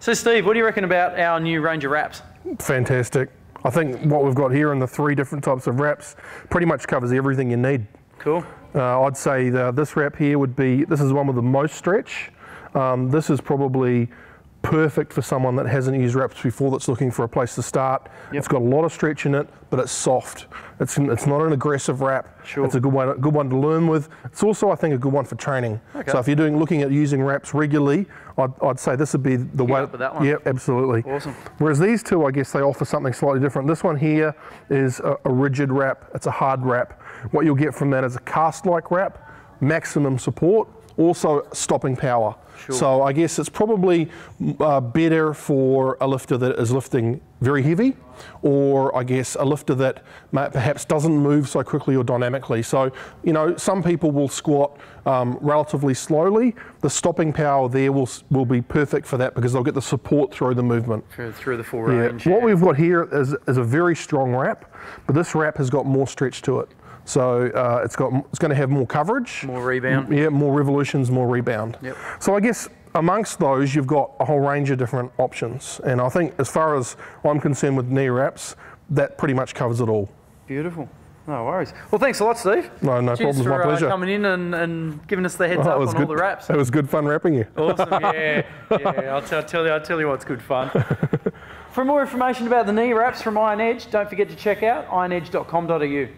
So Steve, what do you reckon about our new range of wraps? Fantastic. I think what we've got here in the three different types of wraps pretty much covers everything you need. Cool. Uh, I'd say the, this wrap here would be, this is one with the most stretch. Um, this is probably perfect for someone that hasn't used wraps before that's looking for a place to start. Yep. It's got a lot of stretch in it, but it's soft. It's, it's not an aggressive wrap. Sure. It's a good one, good one to learn with. It's also, I think, a good one for training. Okay. So if you're doing looking at using wraps regularly, I'd, I'd say this would be the way. up that one. Yeah, absolutely. Awesome. Whereas these two, I guess they offer something slightly different. This one here is a, a rigid wrap. It's a hard wrap. What you'll get from that is a cast-like wrap, maximum support, also stopping power. Sure. So I guess it's probably uh, better for a lifter that is lifting very heavy, or I guess a lifter that perhaps doesn't move so quickly or dynamically. So you know, some people will squat um, relatively slowly. The stopping power there will will be perfect for that because they'll get the support through the movement. Through, through the full Yeah. range. What we've got here is, is a very strong wrap, but this wrap has got more stretch to it. So uh, it's got it's going to have more coverage. More rebound. Yeah, more revolutions, more rebound. Yep. So I guess amongst those, you've got a whole range of different options. And I think as far as I'm concerned with knee wraps, that pretty much covers it all. Beautiful. No worries. Well, thanks a lot, Steve. No, no Cheers problems. for My pleasure. Uh, coming in and, and giving us the heads Oh, up it on was all good. the wraps. It was good fun wrapping you. Awesome. Yeah, yeah. I'll, t- I'll tell you. I'll tell you what's good fun. For more information about the knee wraps from Iron Edge, don't forget to check out ironedge.com.au.